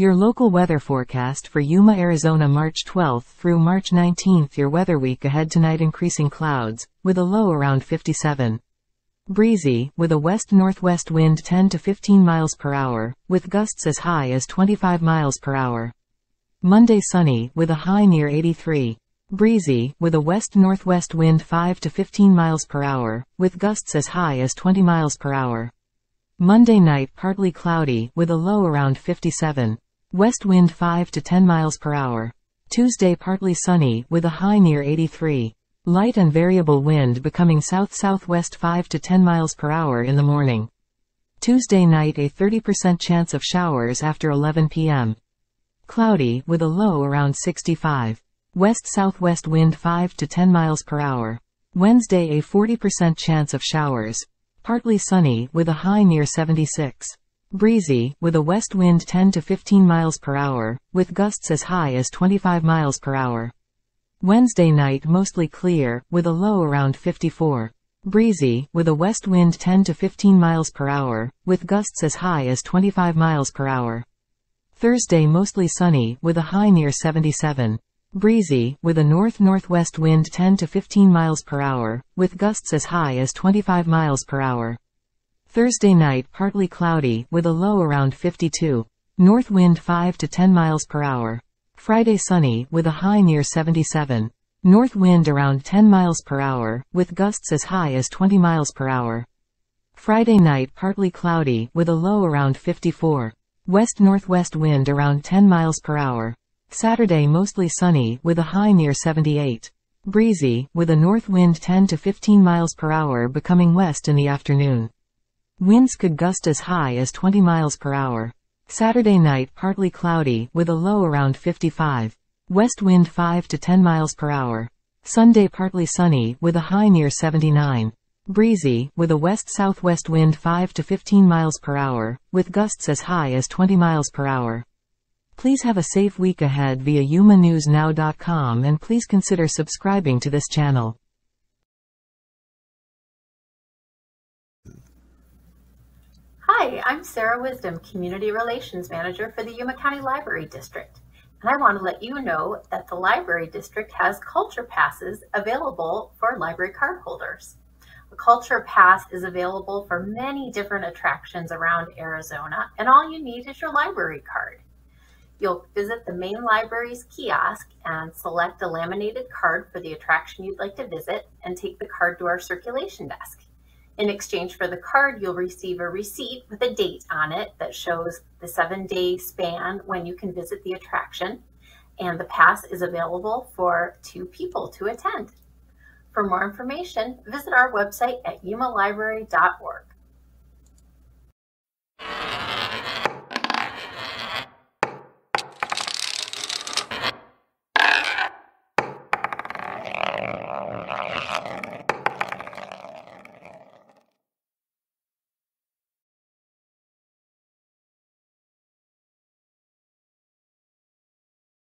Your local weather forecast for Yuma, Arizona March 12th through March 19th Your weather week ahead tonight increasing clouds, with a low around 57. Breezy, with a west-northwest wind 10 to 15 miles per hour, with gusts as high as 25 miles per hour. Monday sunny, with a high near 83. Breezy, with a west-northwest wind 5 to 15 miles per hour, with gusts as high as 20 miles per hour. Monday night partly cloudy, with a low around 57. West wind 5 to 10 miles per hour. Tuesday partly sunny, with a high near 83. Light and variable wind becoming south-southwest 5 to 10 miles per hour in the morning. Tuesday night a 30% chance of showers after 11 p.m. Cloudy, with a low around 65. West-southwest wind 5 to 10 miles per hour. Wednesday a 40% chance of showers. Partly sunny, with a high near 76. Breezy, with a west wind 10 to 15 miles per hour, with gusts as high as 25 miles per hour. Wednesday night mostly clear, with a low around 54. Breezy, with a west wind 10 to 15 miles per hour, with gusts as high as 25 miles per hour. Thursday mostly sunny, with a high near 77. Breezy, with a north-northwest wind 10 to 15 miles per hour, with gusts as high as 25 miles per hour. Thursday night partly cloudy, with a low around 52. North wind 5 to 10 miles per hour. Friday sunny, with a high near 77. North wind around 10 miles per hour, with gusts as high as 20 miles per hour. Friday night partly cloudy, with a low around 54. West-northwest wind around 10 miles per hour. Saturday mostly sunny, with a high near 78. Breezy, with a north wind 10 to 15 miles per hour becoming west in the afternoon. Winds could gust as high as 20 miles per hour. Saturday night partly cloudy, with a low around 55. West wind 5 to 10 miles per hour. Sunday partly sunny, with a high near 79. Breezy, with a west-southwest wind 5 to 15 miles per hour, with gusts as high as 20 miles per hour. Please have a safe week ahead via yumanewsnow.com and please consider subscribing to this channel. Hi, I'm Sarah Wisdom, Community Relations Manager for the Yuma County Library District. And I want to let you know that the Library District has culture passes available for library card holders. A culture pass is available for many different attractions around Arizona, and all you need is your library card. You'll visit the main library's kiosk and select a laminated card for the attraction you'd like to visit and take the card to our circulation desk. In exchange for the card, you'll receive a receipt with a date on it that shows the seven day span when you can visit the attraction. And the pass is available for two people to attend. For more information, visit our website at yumalibrary.org.